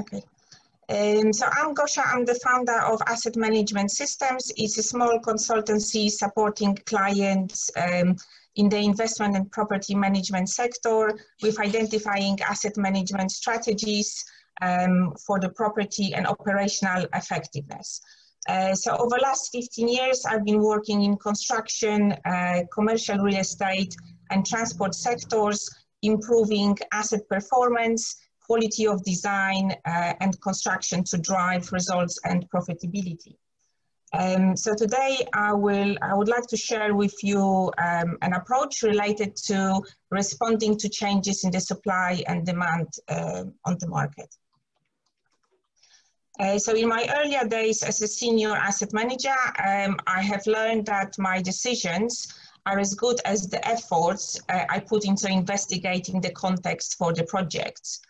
Okay. Um, so I'm Gosia, I'm the founder of Asset Management Systems. It's a small consultancy supporting clients um, in the investment and property management sector with identifying asset management strategies um, for the property and operational effectiveness. Uh, so over the last 15 years, I've been working in construction, uh, commercial real estate and transport sectors, improving asset performance, quality of design uh, and construction to drive results and profitability. Um, so today I will I would like to share with you um, an approach related to responding to changes in the supply and demand uh, on the market. Uh, so in my earlier days as a senior asset manager, um, I have learned that my decisions are as good as the efforts uh, I put into investigating the context for the projects.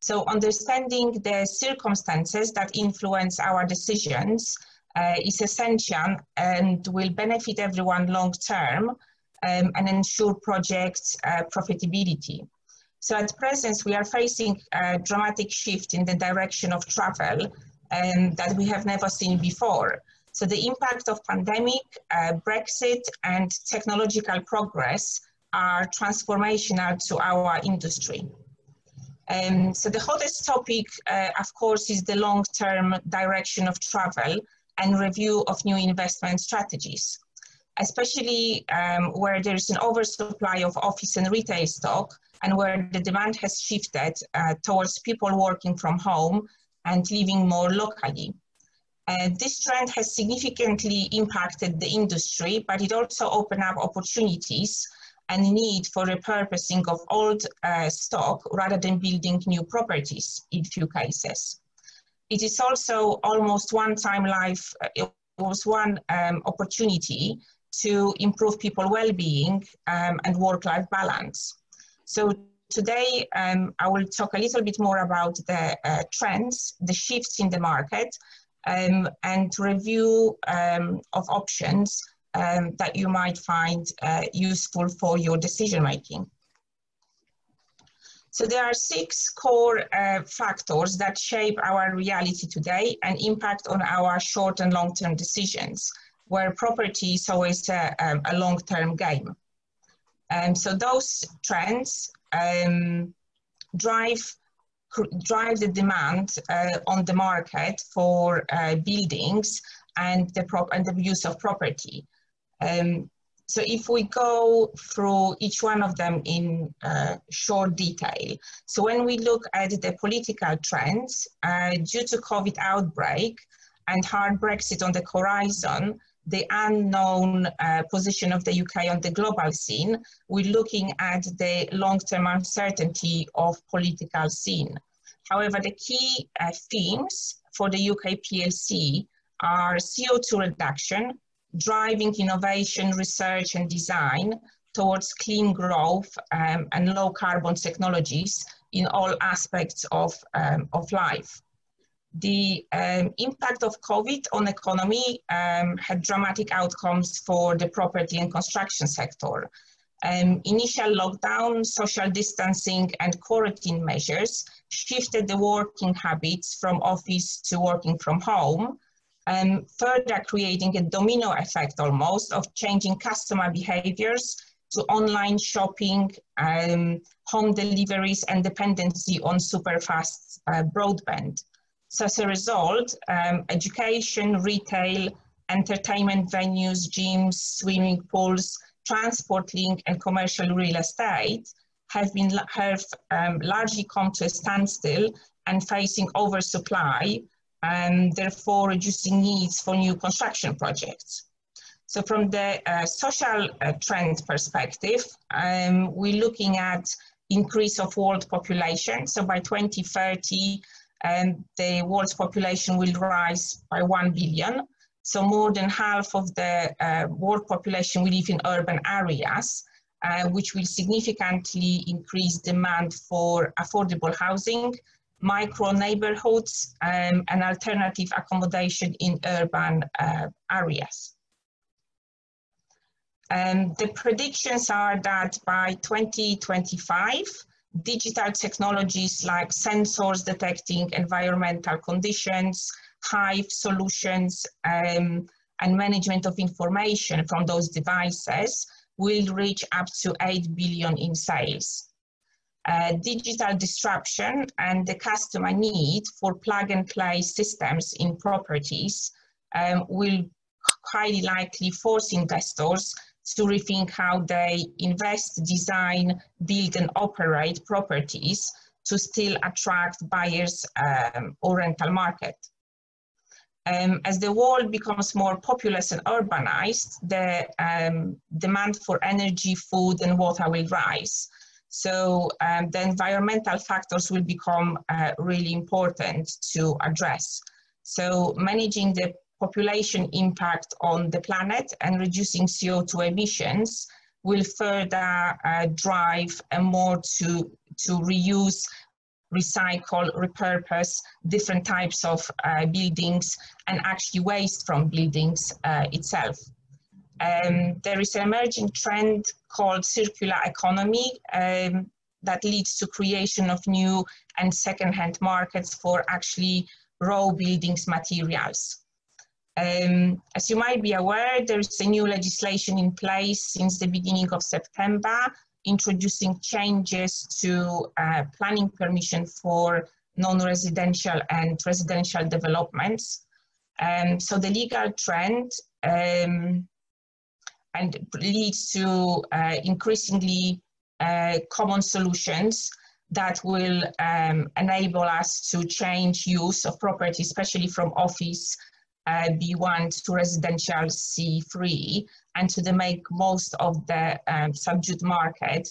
So understanding the circumstances that influence our decisions uh, is essential and will benefit everyone long term um, and ensure project uh, profitability. So at present, we are facing a dramatic shift in the direction of travel um, that we have never seen before. So the impact of pandemic, uh, Brexit, and technological progress are transformational to our industry. Um, so the hottest topic, uh, of course, is the long-term direction of travel and review of new investment strategies, especially um, where there is an oversupply of office and retail stock and where the demand has shifted uh, towards people working from home and living more locally. Uh, this trend has significantly impacted the industry, but it also opened up opportunities and need for repurposing of old uh, stock rather than building new properties in few cases. It is also almost one-time life, uh, it was one um, opportunity to improve people well-being um, and work-life balance. So today um, I will talk a little bit more about the uh, trends, the shifts in the market, um, and review um, of options um, that you might find uh, useful for your decision making. So there are six core uh, factors that shape our reality today and impact on our short and long-term decisions, where property is always a, um, a long-term game. And um, so those trends um, drive drive the demand uh, on the market for uh, buildings and the prop and the use of property. Um, so if we go through each one of them in uh, short detail, so when we look at the political trends, uh, due to COVID outbreak and hard Brexit on the horizon, the unknown uh, position of the UK on the global scene, we're looking at the long-term uncertainty of political scene. However, the key uh, themes for the UK PLC are CO2 reduction, driving innovation, research and design towards clean growth um, and low carbon technologies in all aspects of, um, of life. The um, impact of COVID on economy um, had dramatic outcomes for the property and construction sector. Um, initial lockdown, social distancing and quarantine measures shifted the working habits from office to working from home, um, further creating a domino effect almost of changing customer behaviors to online shopping, um, home deliveries, and dependency on super fast uh, broadband. So as a result, um, education, retail, entertainment venues, gyms, swimming pools, transport link, and commercial real estate have been have um, largely come to a standstill and facing oversupply and therefore reducing needs for new construction projects. So from the uh, social uh, trend perspective, um, we're looking at increase of world population. So by 2030, um, the world's population will rise by 1 billion. So more than half of the uh, world population will live in urban areas, uh, which will significantly increase demand for affordable housing, micro neighborhoods um, and alternative accommodation in urban uh, areas. And the predictions are that by 2025, digital technologies like sensors detecting environmental conditions, Hive solutions, um, and management of information from those devices will reach up to 8 billion in sales. Uh, digital disruption and the customer need for plug and play systems in properties um, will highly likely force investors to rethink how they invest, design, build and operate properties to still attract buyers um, or rental market. Um, as the world becomes more populous and urbanized, the um, demand for energy, food, and water will rise. So um, the environmental factors will become uh, really important to address. So managing the population impact on the planet and reducing CO2 emissions will further uh, drive more to, to reuse, recycle, repurpose different types of uh, buildings and actually waste from buildings uh, itself. Um, there is an emerging trend called circular economy um, that leads to creation of new and second-hand markets for actually raw buildings materials. Um, as you might be aware, there is a new legislation in place since the beginning of September, introducing changes to uh, planning permission for non-residential and residential developments. Um, so the legal trend um, and leads to uh, increasingly uh, common solutions that will um, enable us to change use of property, especially from office uh, B1 to residential C3 and to the make most of the um, subdued market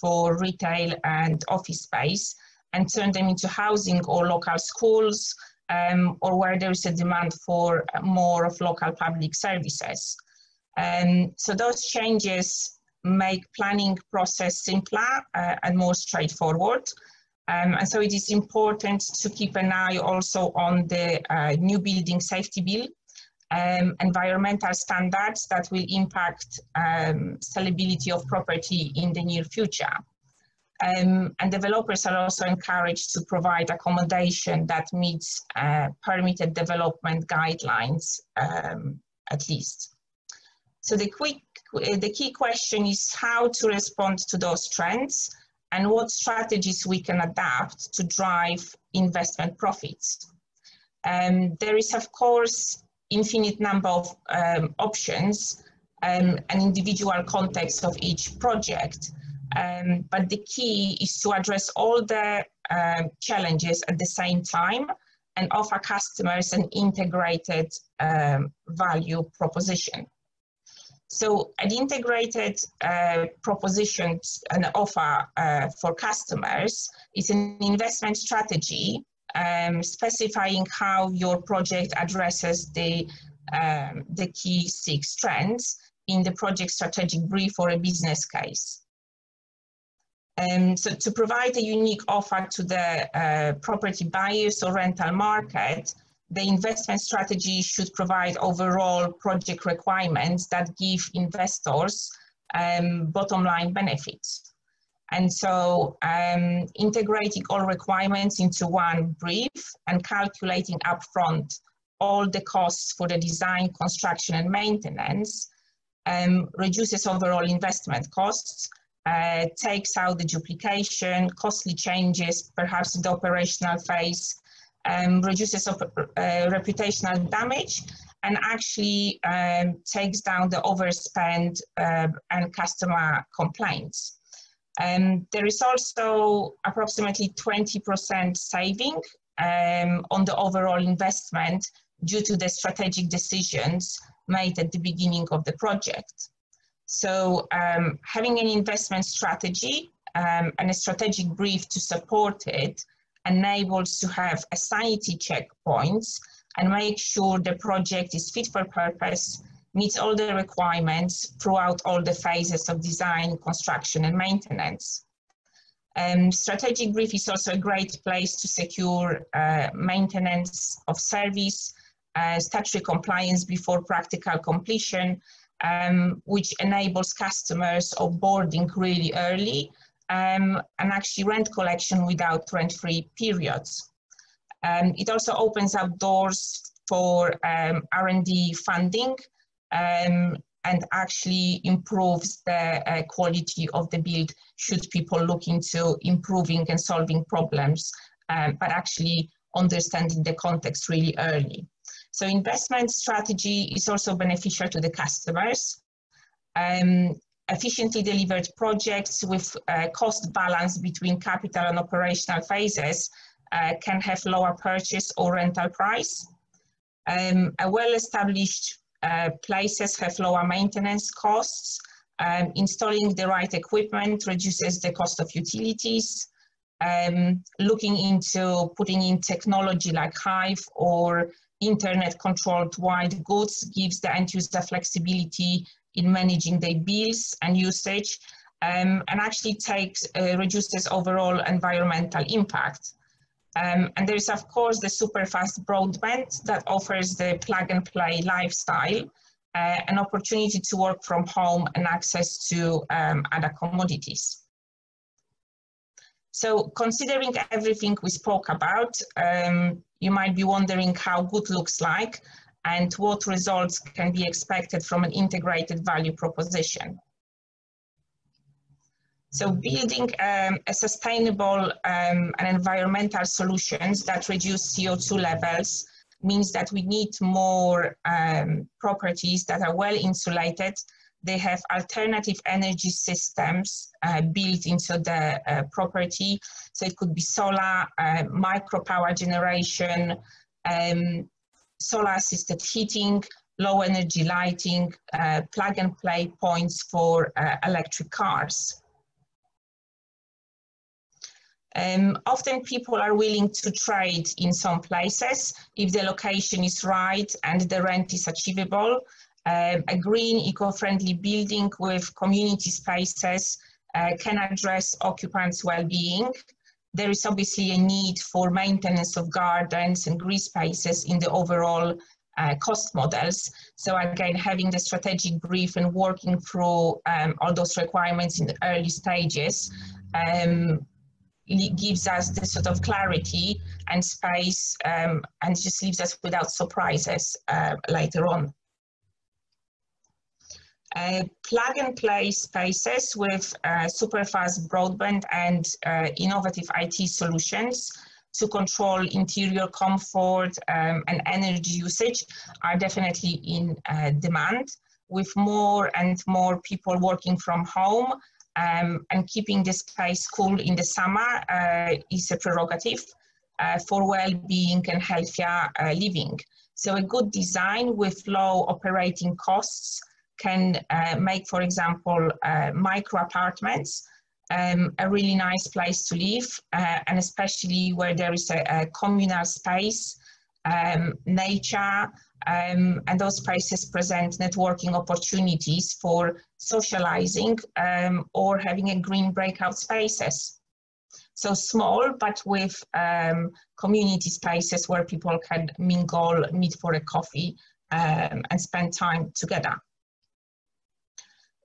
for retail and office space and turn them into housing or local schools um, or where there is a demand for more of local public services. Um, so those changes make planning process simpler uh, and more straightforward. Um, and so it is important to keep an eye also on the uh, new building safety bill, um, environmental standards that will impact um, sellability of property in the near future. Um, and developers are also encouraged to provide accommodation that meets uh, permitted development guidelines um, at least. So the, quick, the key question is how to respond to those trends and what strategies we can adapt to drive investment profits. Um, there is, of course, infinite number of um, options um, and individual context of each project. Um, but the key is to address all the uh, challenges at the same time and offer customers an integrated um, value proposition. So an integrated uh, proposition and offer uh, for customers is an investment strategy um, specifying how your project addresses the, um, the key six trends in the project strategic brief or a business case. Um, so to provide a unique offer to the uh, property buyers or rental market, the investment strategy should provide overall project requirements that give investors um, bottom line benefits. And so um, integrating all requirements into one brief and calculating upfront all the costs for the design, construction and maintenance um, reduces overall investment costs, uh, takes out the duplication, costly changes, perhaps in the operational phase, um, reduces uh, reputational damage and actually um, takes down the overspend uh, and customer complaints. Um, there is also approximately 20% saving um, on the overall investment due to the strategic decisions made at the beginning of the project. So um, having an investment strategy um, and a strategic brief to support it enables to have a sanity checkpoints and make sure the project is fit for purpose, meets all the requirements throughout all the phases of design, construction and maintenance. Um, strategic brief is also a great place to secure uh, maintenance of service, uh, statutory compliance before practical completion, um, which enables customers onboarding really early um, and actually rent collection without rent-free periods. Um, it also opens up doors for um, R&D funding um, and actually improves the uh, quality of the build should people look into improving and solving problems, um, but actually understanding the context really early. So investment strategy is also beneficial to the customers. Um, efficiently delivered projects with uh, cost balance between capital and operational phases uh, can have lower purchase or rental price. Um, well-established uh, places have lower maintenance costs. Um, installing the right equipment reduces the cost of utilities. Um, looking into putting in technology like Hive or internet controlled white goods gives the end user flexibility in managing their bills and usage um, and actually takes uh, reduces overall environmental impact. Um, and there is, of course, the super fast broadband that offers the plug and play lifestyle, uh, an opportunity to work from home and access to um, other commodities. So considering everything we spoke about, um, you might be wondering how good looks like and what results can be expected from an integrated value proposition. So building um, a sustainable um, and environmental solutions that reduce CO2 levels means that we need more um, properties that are well insulated. They have alternative energy systems uh, built into the uh, property. So it could be solar, uh, micro power generation, um, solar assisted heating, low energy lighting, uh, plug and play points for uh, electric cars. Um, often people are willing to trade in some places if the location is right and the rent is achievable. Um, a green, eco-friendly building with community spaces uh, can address occupants' well-being. There is obviously a need for maintenance of gardens and green spaces in the overall uh, cost models. So again, having the strategic brief and working through um, all those requirements in the early stages um, gives us this sort of clarity and space um, and just leaves us without surprises uh, later on. Plug and play spaces with uh, super fast broadband and uh, innovative IT solutions to control interior comfort um, and energy usage are definitely in uh, demand with more and more people working from home um, and keeping the space cool in the summer uh, is a prerogative uh, for well-being and healthier living. So a good design with low operating costs can uh, make, for example, uh, micro apartments um, a really nice place to live, uh, and especially where there is a, a communal space, um, nature, um, and those spaces present networking opportunities for socializing um, or having a green breakout spaces. So small, but with um, community spaces where people can mingle, meet for a coffee, um, and spend time together.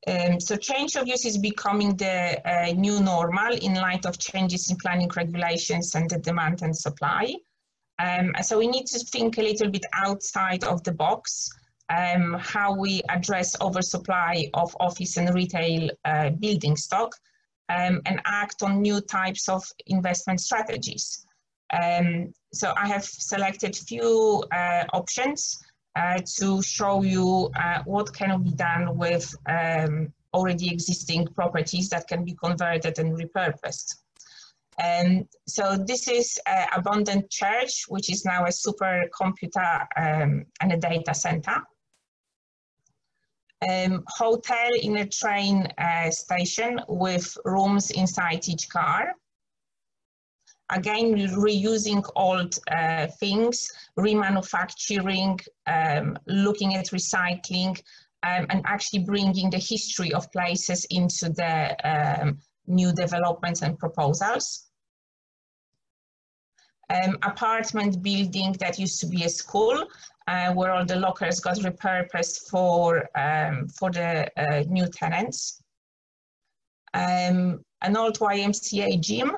Um, so change of use is becoming the uh, new normal in light of changes in planning regulations and the demand and supply. Um, so we need to think a little bit outside of the box, um, how we address oversupply of office and retail uh, building stock um, and act on new types of investment strategies. Um, so I have selected few uh, options uh, to show you uh, what can be done with um, already existing properties that can be converted and repurposed. Um, so this is uh, Abundant Church, which is now a supercomputer um, and a data center. Um, hotel in a train uh, station with rooms inside each car. Again, reusing old uh, things, remanufacturing, um, looking at recycling, um, and actually bringing the history of places into the um, new developments and proposals. Um, apartment building that used to be a school, uh, where all the lockers got repurposed for, um, for the uh, new tenants. Um, an old YMCA gym,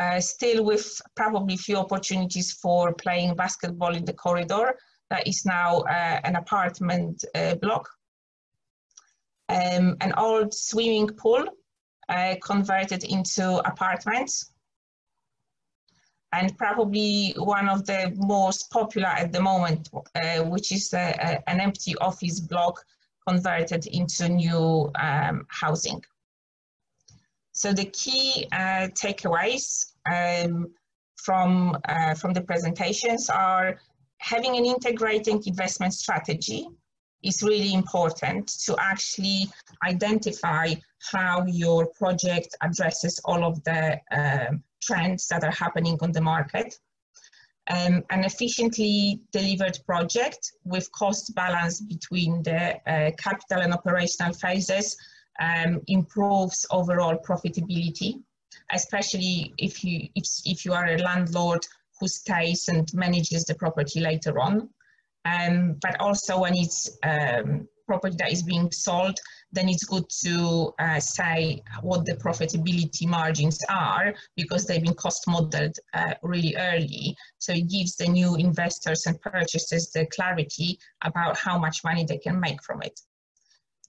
uh, still with probably few opportunities for playing basketball in the corridor. That is now uh, an apartment uh, block. Um, an old swimming pool uh, converted into apartments. And probably one of the most popular at the moment, uh, which is an empty office block converted into new um, housing. So the key uh, takeaways um, from, uh, from the presentations are having an integrating investment strategy is really important to actually identify how your project addresses all of the um, trends that are happening on the market. Um, an efficiently delivered project with cost balance between the uh, capital and operational phases um, improves overall profitability, especially if you, if, if you are a landlord who stays and manages the property later on. Um, but also when it's um, property that is being sold, then it's good to uh, say what the profitability margins are because they've been cost modeled uh, really early. So it gives the new investors and purchasers the clarity about how much money they can make from it.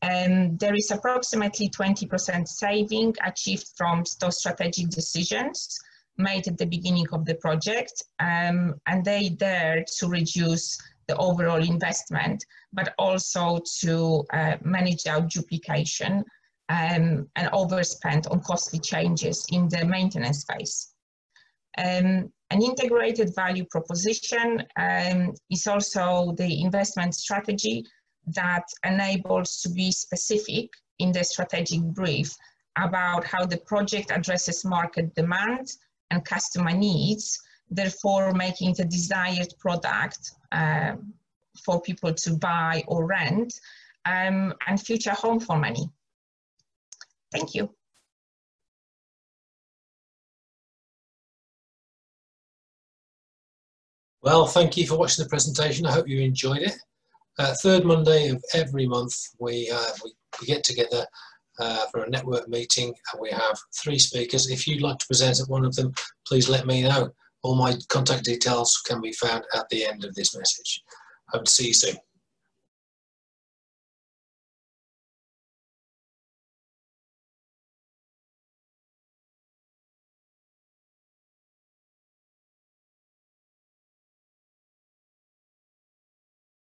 And there is approximately 20% saving achieved from those strategic decisions made at the beginning of the project. Um, and they dare to reduce the overall investment, but also to uh, manage out duplication um, and overspend on costly changes in the maintenance phase. Um, an integrated value proposition um, is also the investment strategy that enables to be specific in the strategic brief about how the project addresses market demand and customer needs, therefore making the desired product uh, for people to buy or rent um, and future home for money. Thank you. Well, thank you for watching the presentation. I hope you enjoyed it. Uh, third Monday of every month, we, uh, we, we, get together uh, for a network meeting and we have three speakers. If you'd like to present at one of them, please let me know. All my contact details can be found at the end of this message. Hope to see you soon.